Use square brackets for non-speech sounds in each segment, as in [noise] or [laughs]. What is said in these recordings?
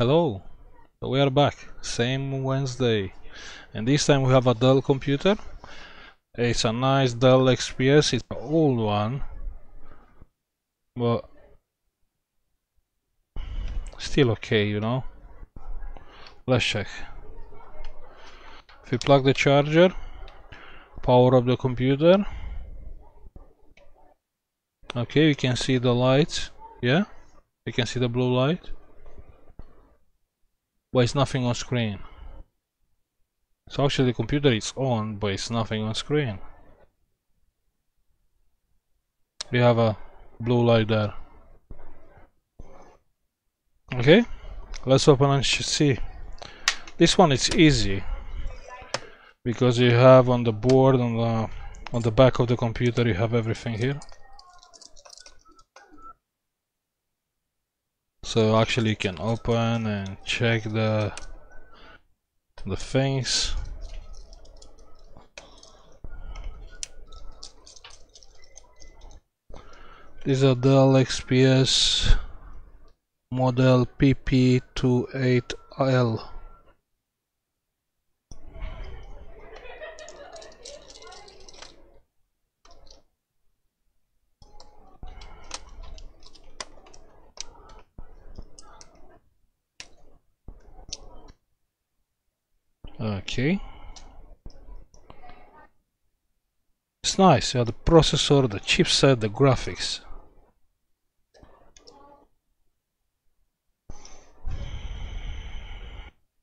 Hello, we are back, same Wednesday, and this time we have a Dell computer. It's a nice Dell XPS, it's an old one, but still okay, you know. Let's check. If we plug the charger, power up the computer. Okay, we can see the lights, yeah? We can see the blue light but it's nothing on screen. So actually the computer is on, but it's nothing on screen. We have a blue light there. Okay, let's open and see. This one is easy because you have on the board on the on the back of the computer you have everything here. So actually you can open and check the the things. These are Dell XPS model PP28L Okay. It's nice, yeah, the processor, the chipset, the graphics.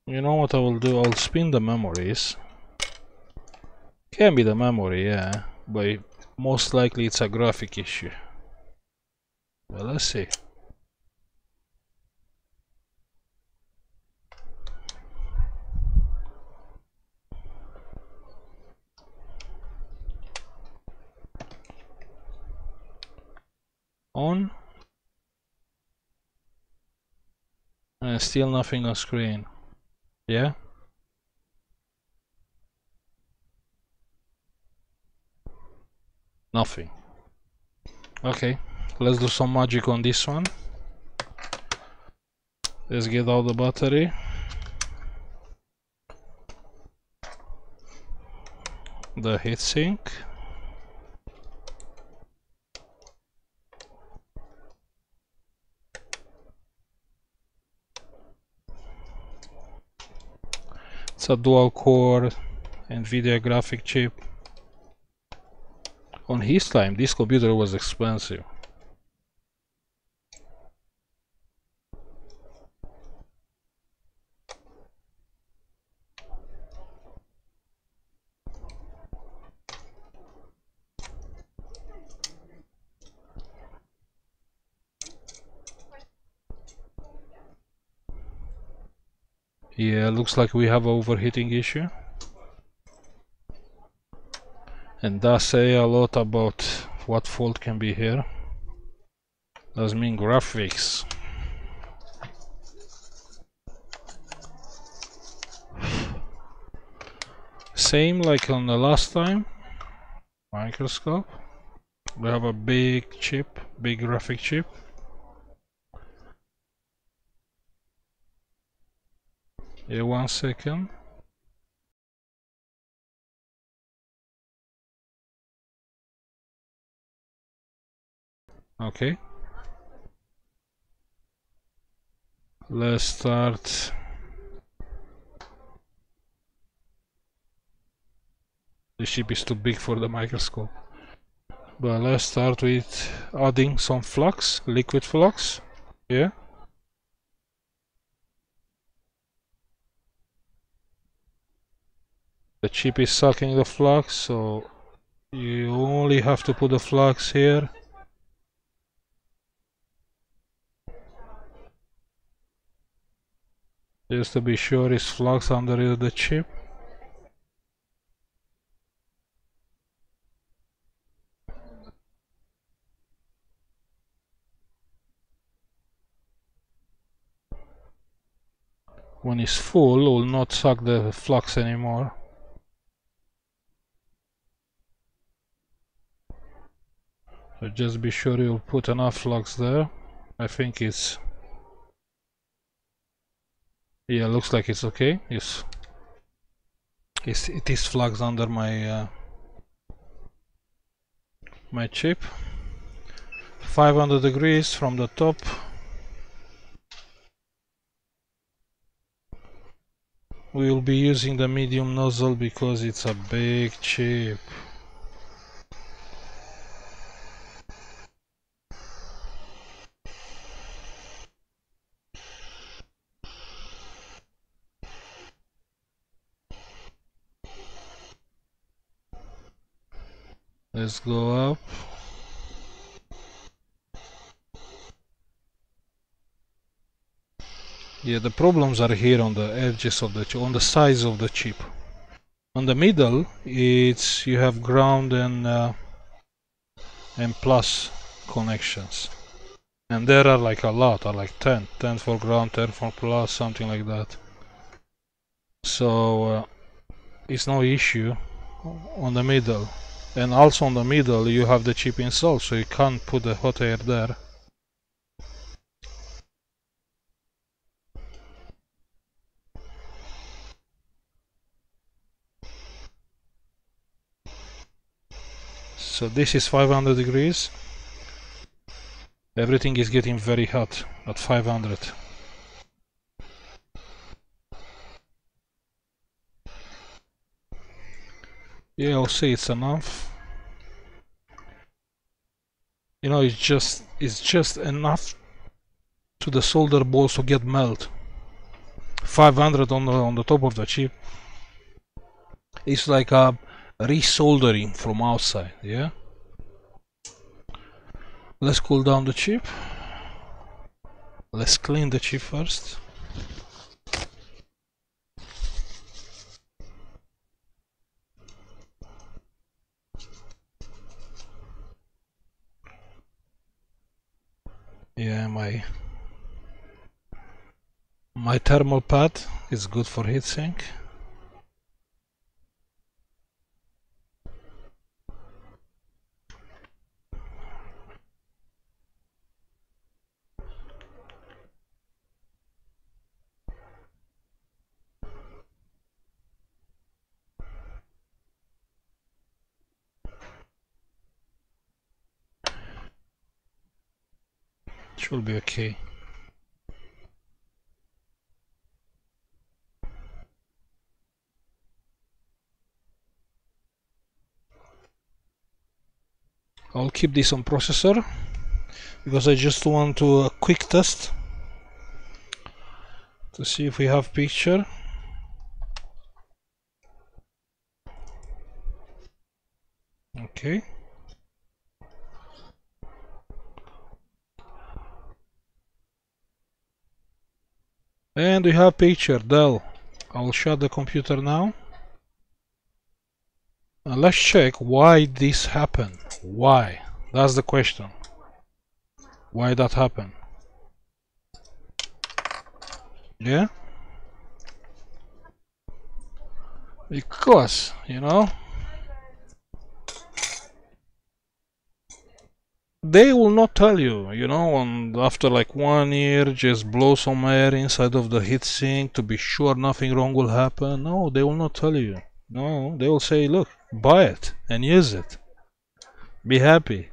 You know what I will do? I'll spin the memories. Can be the memory, yeah, but most likely it's a graphic issue. Well, let's see. On. And still nothing on screen. Yeah? Nothing. Okay let's do some magic on this one. Let's get out the battery. The heatsink It's a dual core Nvidia graphic chip. On his time, this computer was expensive. Yeah, looks like we have overheating issue. And does say a lot about what fault can be here. Does mean graphics. Same like on the last time. Microscope. We have a big chip, big graphic chip. Yeah, one second. Okay. Let's start. The ship is too big for the microscope. But let's start with adding some flux, liquid flux. Yeah. The chip is sucking the flux so you only have to put the flux here. Just to be sure it's flux under the chip. When it's full will not suck the flux anymore So just be sure you'll put enough flux there. I think it's Yeah, looks like it's okay. Yes. It's, it is flagged under my uh, my chip. 500 degrees from the top. We will be using the medium nozzle because it's a big chip. Let's go up. Yeah, the problems are here on the edges of the on the size of the chip. On the middle, it's you have ground and uh, and plus connections, and there are like a lot, are like 10, 10 for ground, 10 for plus, something like that. So uh, it's no issue on the middle and also on the middle you have the chip installed so you can't put the hot air there. So this is 500 degrees. Everything is getting very hot at 500 Yeah, I'll say it's enough. You know, it's just it's just enough to the solder balls to get melt. 500 on the on the top of the chip. It's like a resoldering from outside, yeah? Let's cool down the chip. Let's clean the chip first. Yeah, my my thermal pad is good for heatsink. Should be okay. I'll keep this on processor because I just want to a quick test to see if we have picture okay And we have picture, Dell. I'll shut the computer now. And let's check why this happened. Why? That's the question. Why that happened? Yeah? Because, you know, they will not tell you, you know, and after like one year, just blow some air inside of the heatsink to be sure nothing wrong will happen. No, they will not tell you. No, they will say, look, buy it and use it. Be happy.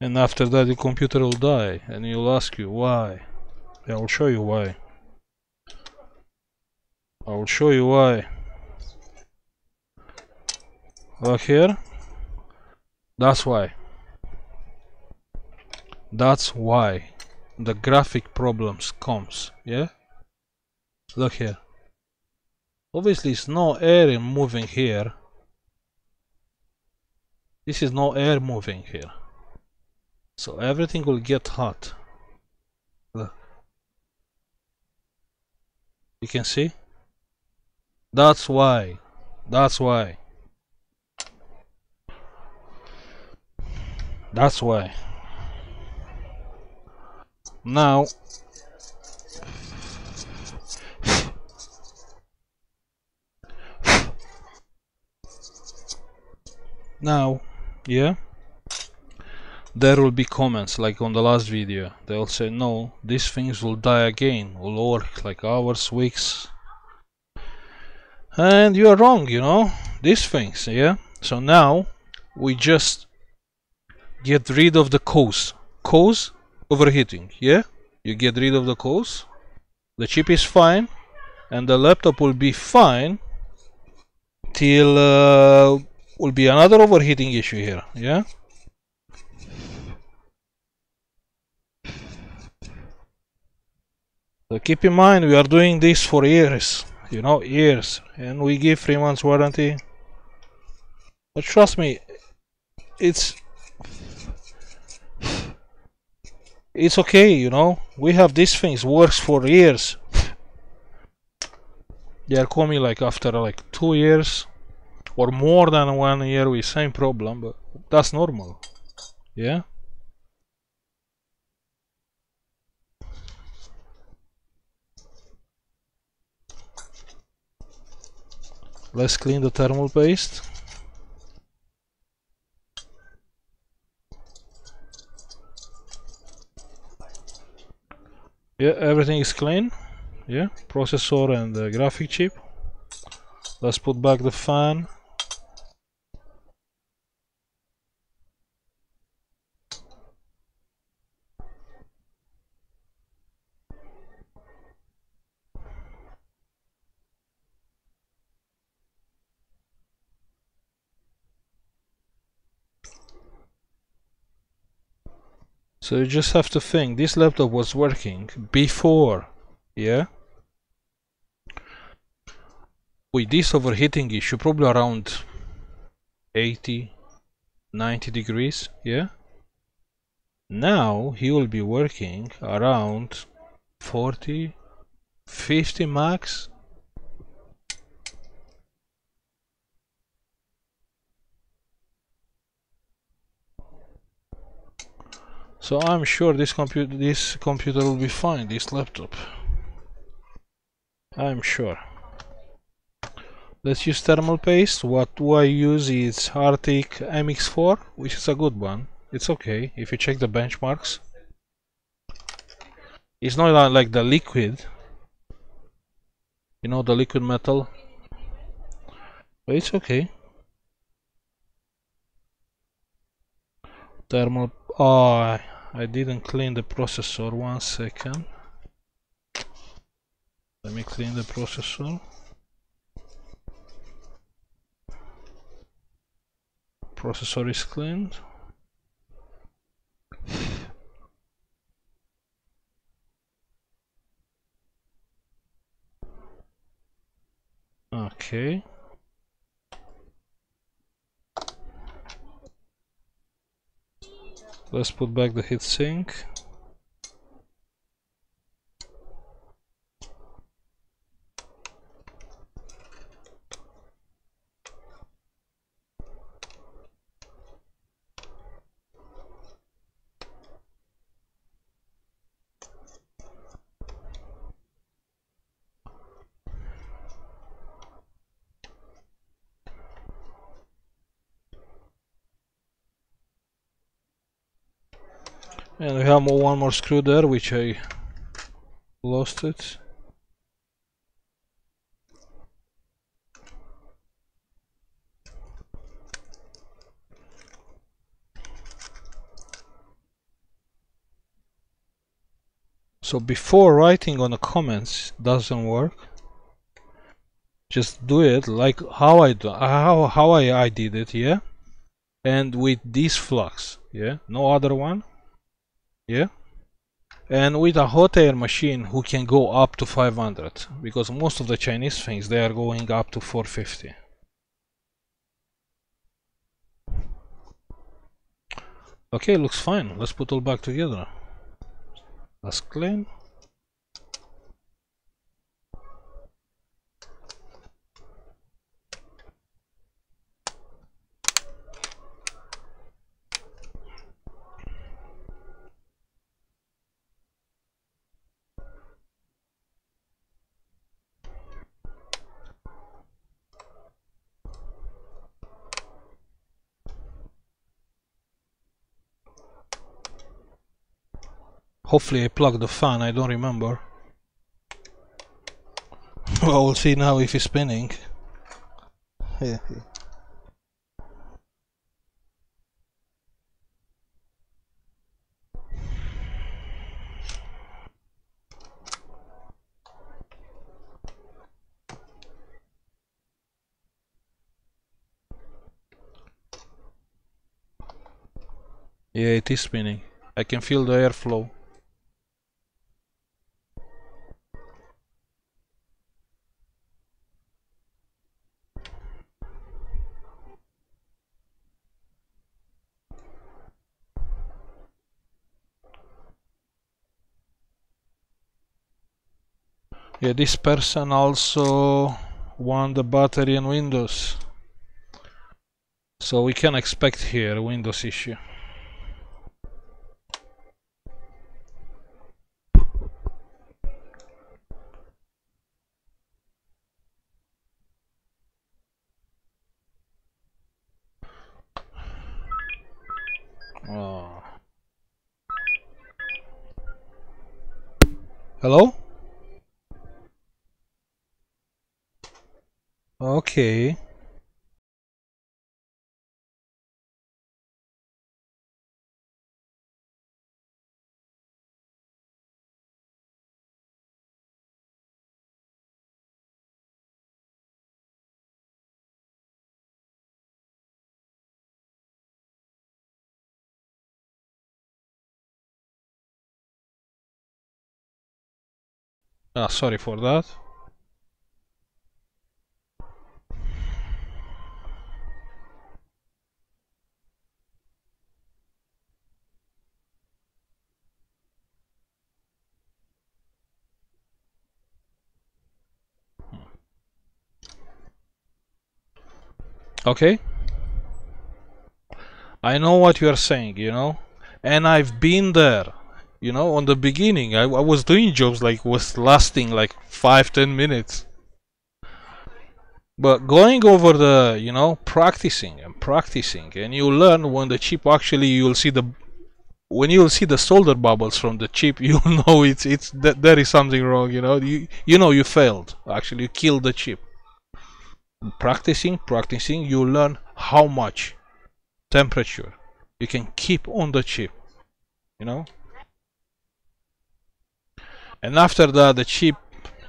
And after that, the computer will die, and you'll ask you why. I will show you why. I will show you why. Look here. That's why. That's why the graphic problems comes, yeah? Look here. Obviously it's no air moving here. This is no air moving here. So everything will get hot. Look. You can see? That's why. That's why. That's why. Now, now, yeah, there will be comments like on the last video. They'll say no these things will die again will work like hours weeks. And you are wrong you know? These things yeah? So now we just get rid of the cause. Cause? Overheating. Yeah? You get rid of the cause. The chip is fine. And the laptop will be fine till uh, will be another overheating issue here. Yeah? So keep in mind we are doing this for years. You know years. And we give three months warranty. But trust me it's it's okay you know. We have these things works for years. They are coming like after like two years or more than one year with same problem but that's normal. Yeah? Let's clean the thermal paste yeah everything is clean. Yeah processor and the graphic chip. Let's put back the fan So you just have to think this laptop was working before, yeah? With this overheating issue, probably around 80, 90 degrees, yeah? Now he will be working around 40, 50 max, So I'm sure this computer this computer will be fine, this laptop. I'm sure. Let's use thermal paste. What do I use is Arctic MX4, which is a good one. It's okay if you check the benchmarks. It's not like the liquid. You know the liquid metal. But it's okay. Thermal oh I didn't clean the processor one second. Let me clean the processor. Processor is cleaned. Okay Let's put back the heatsink. One more screw there, which I lost it. So before writing on the comments doesn't work, just do it like how I do, how how I, I did it, yeah, and with this flux, yeah, no other one yeah. And with a hot air machine who can go up to 500 because most of the Chinese things they are going up to 450 okay looks fine. Let's put all back together. Let's clean Hopefully I plugged the fan, I don't remember. well, we'll see now if it's spinning. Yeah. [laughs] Yeah, it is spinning. I can feel the airflow. Yeah, this person also won the battery and Windows. So we can expect here a Windows issue. Oh. Hello? Okay. Ah, sorry for that. Okay. I know what you are saying, you know, and I've been there. You know, on the beginning, I, I was doing jobs like was lasting like five, ten minutes. But going over the, you know, practicing and practicing, and you learn when the chip actually you'll see the when you'll see the solder bubbles from the chip, [laughs] you'll know it's it's that there is something wrong. You know, you you know you failed. Actually, you killed the chip. Practicing, practicing, you learn how much temperature you can keep on the chip. You know, and after that the chip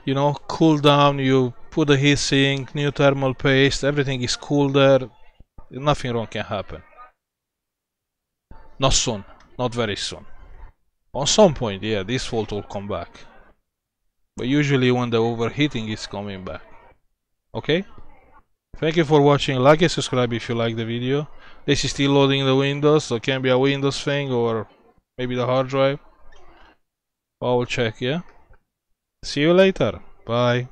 you know cool down you put the heatsink new thermal paste everything is cool there nothing wrong can happen. Not soon not very soon. On some point yeah this fault will come back. But usually when the overheating is coming back. Okay thank you for watching like and subscribe if you like the video this is still loading the windows so it can be a windows thing or maybe the hard drive I will check, yeah? See you later. Bye.